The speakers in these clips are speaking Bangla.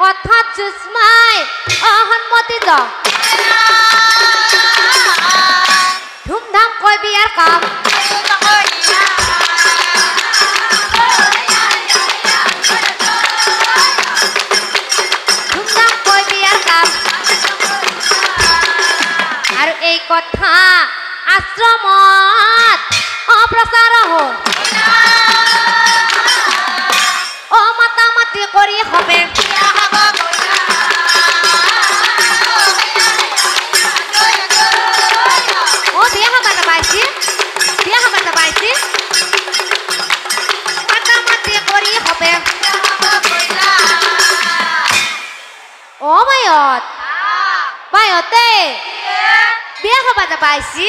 কথাত চুচমাই অহনমতি দ। ধুমধাম কই বিয়ার কাম। ও বায়ত বায়তে বিয়া হবা না পাইছি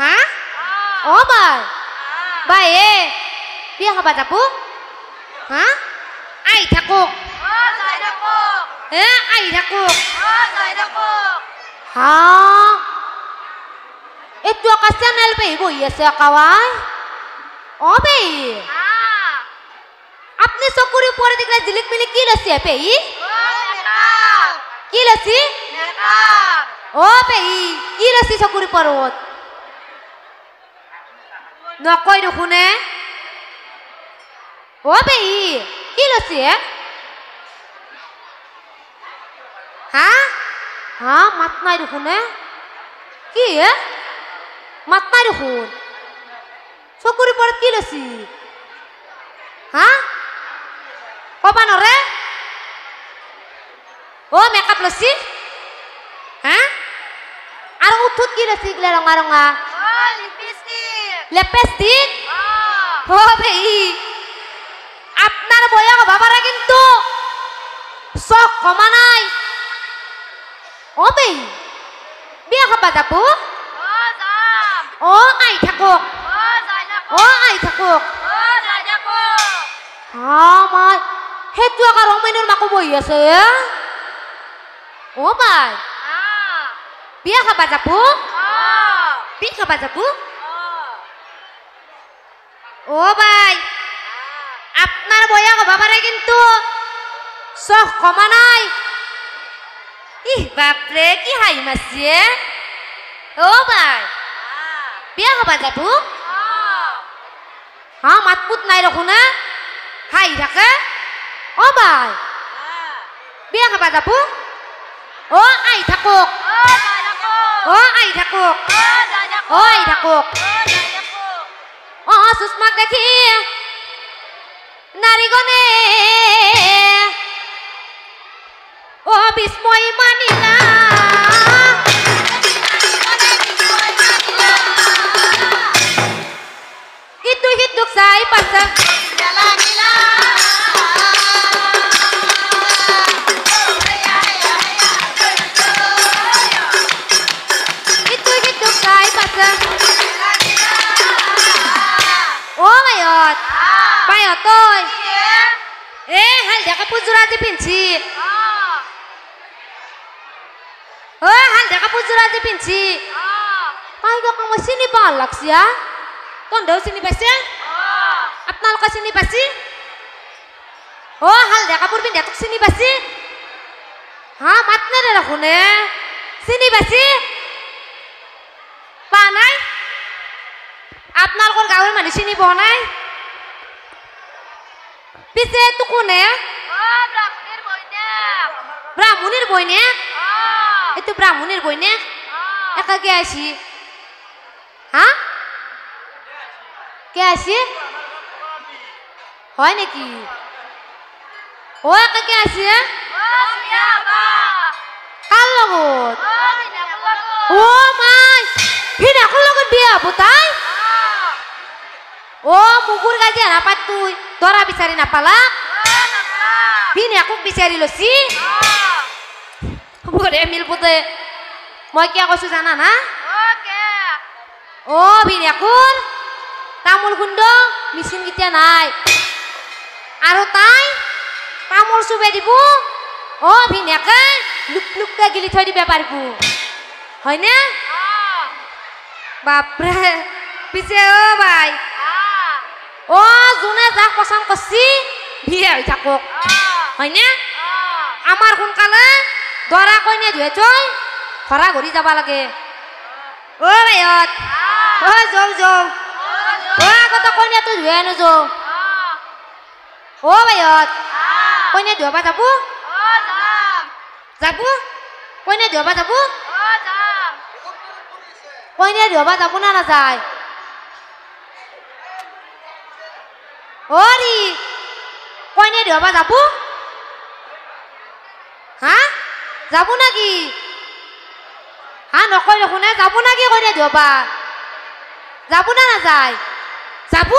হা ও বাই বায়ে বিয়া হবা যাব হা আই থাকক হে আই থাকক হা এইটো আকা চেনেল পেহি বহি আছে আকাৱাই অ পেহি আপনি চকুৰ ওপৰত দেখিলে জিলিক মিলিক কি লৈছে পেহি কি লৈছি অ পেহি কি লৈছি চকুৰ ওপৰত নকয় দেখোনে অ পেহি কি লৈছি হা? হা মাত নাই দেখোনে কি হে মাত নাই দেখোন চকুৰ ওপৰত কি লৈছি হা? কবা নৰে অ মেকআপ লৈছি হা আৰু উঠোত কি লৈছি এইগিলা ৰঙা ৰঙা লেপেষ্টিক ও ভাই আপনার বয়স বাবারা কিন্তু চখ কমা নাই ও ভাই বিয়া খাবা যাব ও আই থাকক ও আই থাকক হা মাই সেইটো আকৌ ৰমেনৰ মাকো বহি আছে এ? ও বাই বিয়া খাবা যাব বিয়া খাবা যাব ও ভাই আপনার বয়স বাবারে কিন্তু চখ কমা নাই ইহ বাপরে কি হাই মারছে ও ভাই বিয়া হবা যাব হা মাতপুত নাই রকু না হাই থাকে ও ভাই বিয়া খাবা যাব ও আই থাকুক। ও আই থাকুক। ও আই থাকক। ও সুষমাক দেখি। নারীগণে ও বিস্ময় মানিলা কাপোৰ যোৰা যে পিন্ধছি ঐ হালধীয়া কাপোৰ যোৰা যে পিন্ধছি তাই কাক মই চিনি পাওঁ লাগছি হা তন্ধেও চিনি পাইছে? আপোনালোকে চিনি পাইছি? অ হালধীয়া কাপোৰ পিন্ধা, তোক চিনি পাইছি? হা, মাত নেৰে দেখোনে চিনি পাইছি? পা নাই? আপোনালোকৰ গাঁৱৰ মানুহ চিনি পোৱা নাই? পিছে তো কোনে ব্ৰাহ্মণীৰ বইনে এইটো ব্ৰাহ্মণীৰ বইনে একাকে আছি হা কে আছি হয় নেকি অ একাকে আছি কাৰ লগত অ মাই ভিনাকৰ লগত বিয়া হ'ব তাই অ মুগুৰ গাজি নাপাত তুই দৰা বিচাৰি নাপালা ভিনিয়াকক বিচাৰি লৈছি বৰে মিলপুতে মই কিয় কৈছো জানা না? অ ভিনিয়াকুৰ তামোল খুন্দ মেচিন কেতিয়া নাই? আৰু তাই তামোল চুবে দিব। অ ভিনিয়াকে লুক লুককে গিলি থৈ দিব পাৰিব। হয়নে? বাপৰে পিছে অ বাই। অ। যোনে যাক পচন্দ কৰছি বিয়া হৈ থাকক। হয়নে? আমাৰ সোনকালে দৰা কইনা ধুৱে থৈ ঘৰা ঘূৰি যাব লাগে। অ বাইহঁত অ যাওঁ যাওঁ অ আগতে কইনাটো ধুৱে নযাওঁ অ বাইহঁত কইনা ধুৱাব যাব? যাব। কইনা ধুৱাব যাব? কইনা ধুৱাব যাব না নাযায়? অৰি কইনা ধুৱাব যাব? যাব নাকি? হা নকয় দেখোনে যাব নাকি কইনা ধুৱাবা যাব না নাযায়? যাব?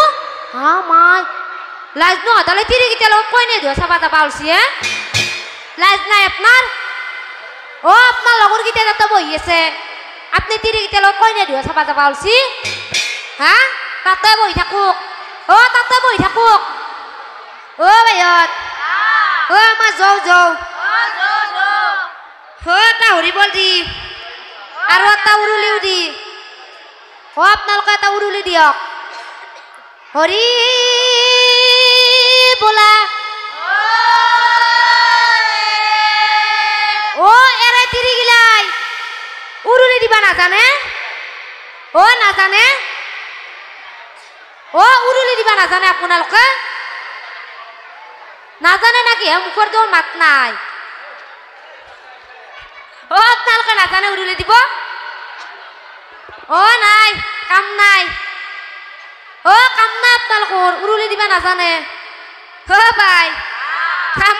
হা মাই। লাজ নহতালে তিৰি কেতিয়া লগত কইনা ধুৱা চাবা যাবা ওলছি হে? লাজ নাই আপোনাৰ? অ আপোনাৰ লগৰ কেইটা তাতে বহি আছে। আপুনি তিৰি কেতিয়া লগত কইনা ধুৱা চাবা যাবা ওলছি হা? তাতে বহি থাকক। অ তাতে বহি থাকক। অ বাইহঁত অ আমাৰ যাওঁ যাওঁ। এটা হৰিবল দি আৰু এটা উৰুলিও দি। অ আপোনালোকে এটা উৰুলি দিয়ক। হৰি বোলা। অ এৰাই তিৰি উৰুলি দিবা নাজানে? অ নাজানে? অ উৰুলি দিবা নাজানে আপোনালোকে? নাজানে নাকি? হে মুখৰ মাত নাই। ও, আপনালোকে নাজানে উৰুলি দিব? অ, নাই, কাম নাই। অ, কাম না আপোনালোকৰ, উৰুলি দিবা নাজানে। হ, বাই। কাম